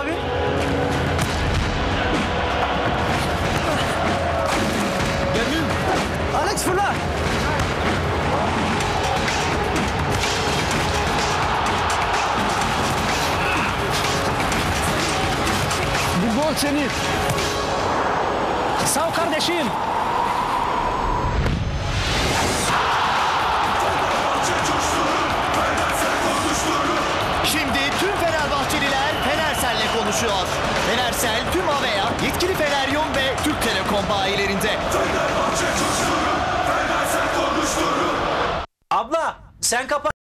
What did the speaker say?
abi? Bienvenue. Alex fırla. Bu gol senin. Sağ kardeşim. Konuşuyor. Fenersel tüm Aveya, yetkili Feneryon ve Türk Telekom bayilerinde. Abla sen kapat.